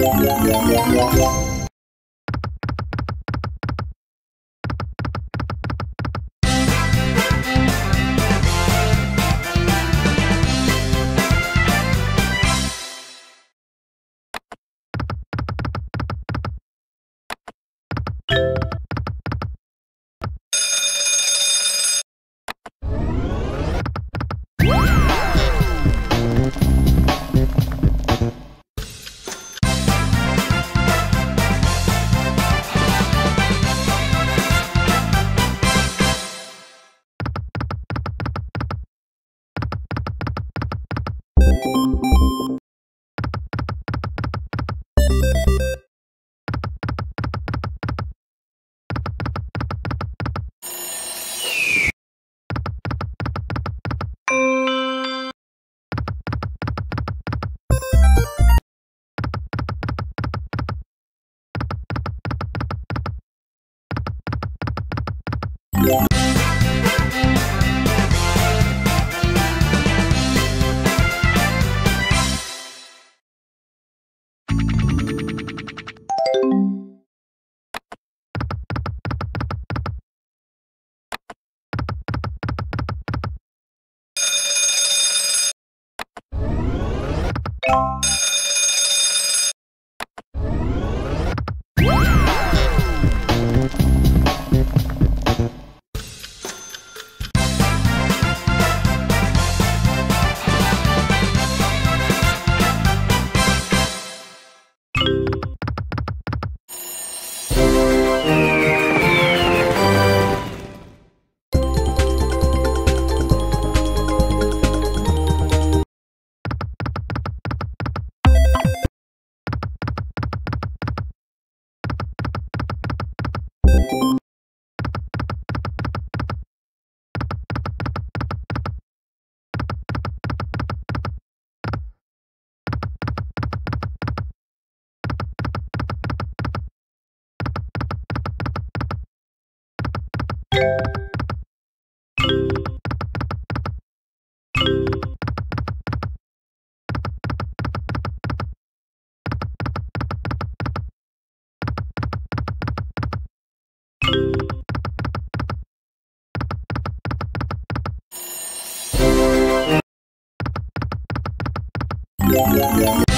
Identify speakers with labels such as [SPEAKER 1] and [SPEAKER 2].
[SPEAKER 1] Música you Yeah.